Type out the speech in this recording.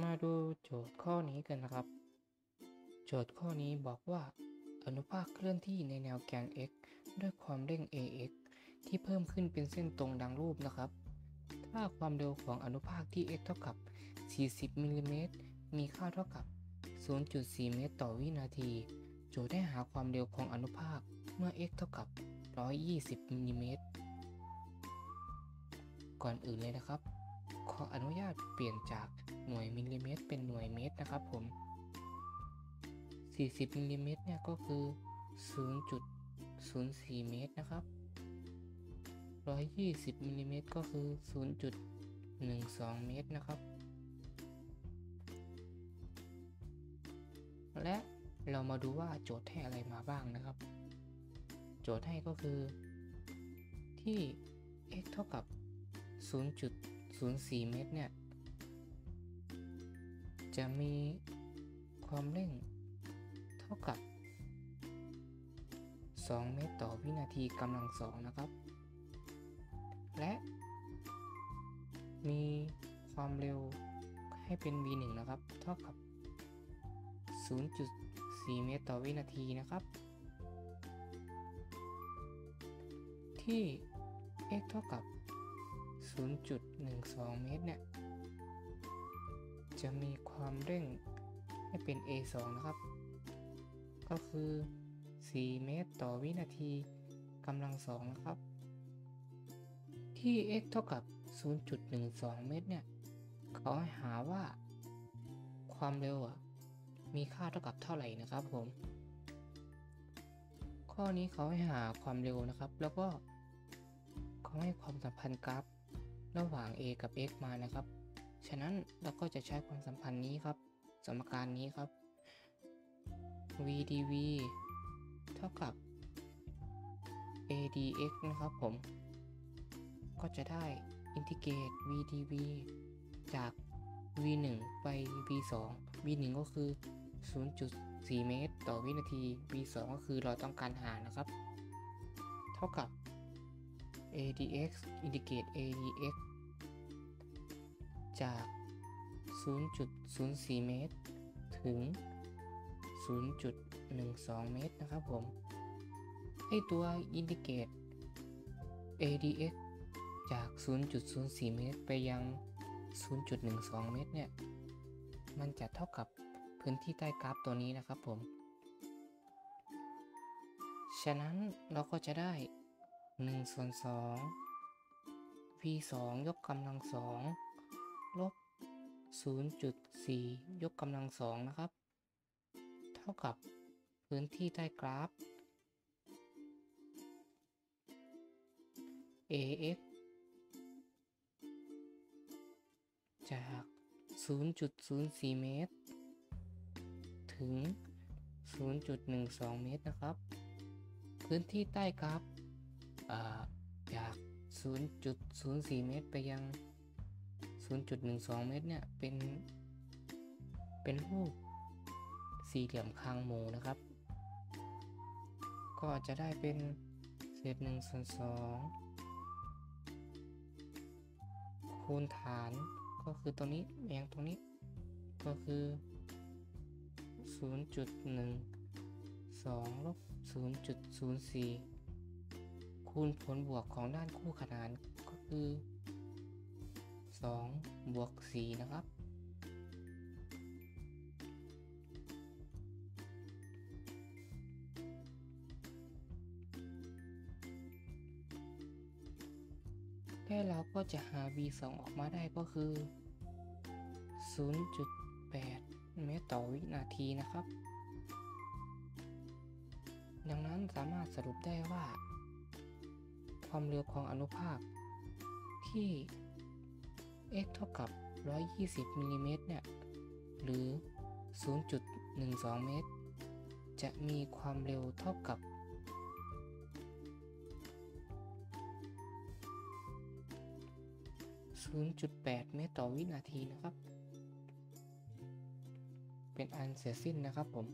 มาดูโจทย์ข้อนี้กันนะครับ โจทย์ข้อนี้บอกว่าอนุภาคเคลื่อนที่ในแนวแกน x ด้วยความเร่ง ax ที่เพิ่มขึ้นเป็นเส้นตรงดังรูปนะครับ ถ้าความเร็วของอนุภาคที่ x เท่ากับ 40มิลลิเมตรมีค่าเท่ากับ 0.4 เมตรต่อวินาที โจทย์ได้หาความเร็วของอนุภาคเมื่อ x เท่ากับ 120มิลลิเมตร ก่อนอื่นเลยนะครับ ขออนุญาตเปลี่ยนจาก หน่วยมิลลิเมตรเป็นหน่วยเมตรนะครับผม 40มิลลิเมตรเนี่ยก็คือ 0.04 เมตรนะครับ 120มิลลิเมตรก็คือ 0.12 เมตรนะครับ และเรามาดูว่าโจทย์ให้อะไรมาบ้างนะครับ โจทย์ให้ก็คือที่ x เท่ากับ 0.04 เมตรเนี่ย จะมีความเร่งเท่ากับ 2 เมตรต่อวินาทีกำลังสองนะครับ และมีความเร็วให้เป็น v1 นะครับ เท่ากับ 0.4 เมตรต่อวินาทีนะครับ ที่ x เท่ากับ 0.12 เมตรเนี่ย จะมีความเร่งให้เป็น a2 นะครับ ก็คือ 4 เมตรต่อวินาทีกำลังสองนะครับ ที่ x เท่ากับ 0.12 เมตรเนี่ย เขาให้หาว่า ความเร็วอะ มีค่าเท่ากับเท่าไหร่นะครับผม ข้อนี้เขาให้หาความเร็วนะครับ แล้วก็เขาให้ความสัมพันธ์กราฟ ระหว่าง a กับ x มานะครับ ฉะนั้นเราก็จะใช้ความสัมพันธ์นี้ครับ สมการนี้ครับ v dv เท่ากับ a dx นะครับผม ก็จะได้อินทิเกรต v dv จาก v 1ไป v 2 v 1ก็คือ 0.4 เมตร ต่อวินาที v 2ก็คือเราต้องการหานะครับ เท่ากับ a dx อินทิเกรต a dx จาก 0.04 เมตร ถึง 0.12 เมตรนะครับผมให้ตัวอินทิเกต ADX จาก 0.04 เมตร ไปยัง 0.12 เมตรเนี่ย มันจะเท่ากับพื้นที่ใต้กราฟตัวนี้นะครับผม ฉะนั้นเราก็จะได้1ส่วน2 v 2ยกกำลัง2 ลบ 0.4 ยกกำลัง2นะครับ เท่ากับพื้นที่ใต้กราฟ ax จาก 0.04 เมตร ถึง 0.12 เมตรนะครับ พื้นที่ใต้กราฟจาก 0.04 เมตรไปยัง 0.12 เมตรเนี่ยเป็นเป็นรูปสี่เหลี่ยมคางหมูนะครับ ก็จะได้เป็นเศษหนึ่งส่วนสองคูณฐานก็คือตัวนี้แองตรงนี้ก็คือ 0.12ลบ0.04 คูณผลบวกของด้านคู่ขนานก็คือ 2 บวก 4 นะครับ และเราก็จะหา v 2ออกมาได้ก็คือ 0.8 เมตรต่อวินาทีนะครับ ดังนั้นสามารถสรุปได้ว่า ความเร็วของอนุภาคที่ x เท่ากับ 120มิลลิเมตรเนี่ย หรือ 0.12 เมตร จะมีความเร็วเท่ากับ 0.8 เมตรต่อวินาทีนะครับ เป็นอันเสร็จสิ้นนะครับผม